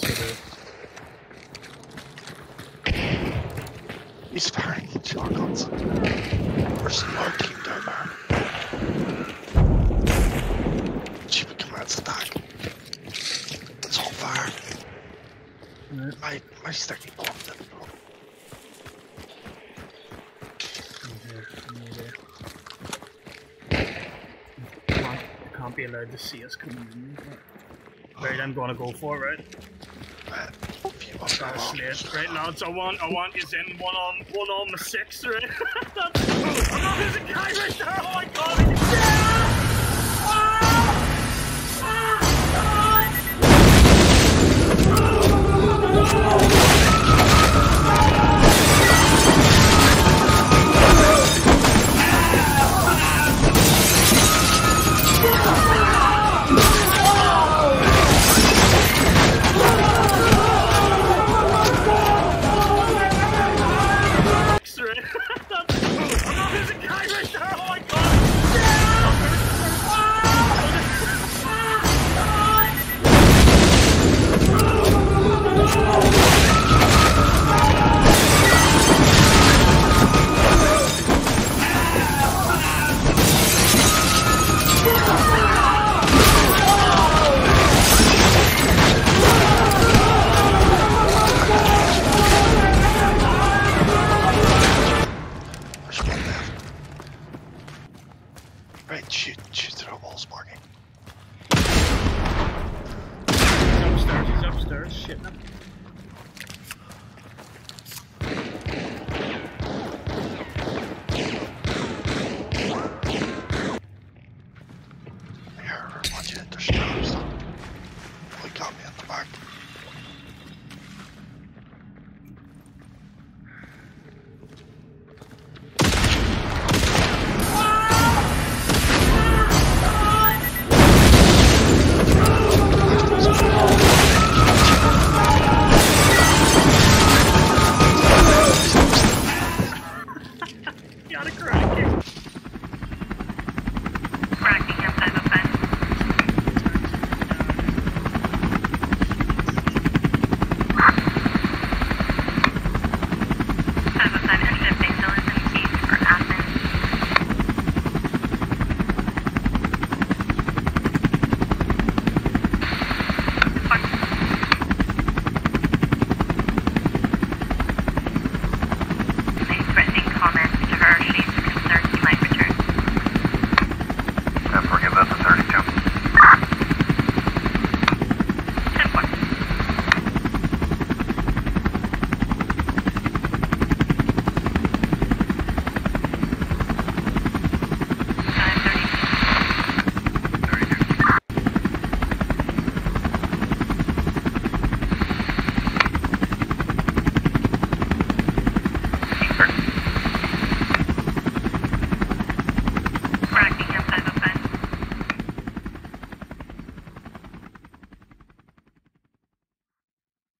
it. He's firing joggles. We're smoking Dobar. Chief become out attack. It's on fire. Right. My my stack popped up. Can't be allowed to see us coming in. Right, I'm gonna go for it, right? Right, lads, I want, I want you in one on, one on the six, right? Guy right there. Oh my god! the wall's marking. He's upstairs, he's upstairs, shitting. Here, once you hit the stairs, got me in the back. Vessel 32.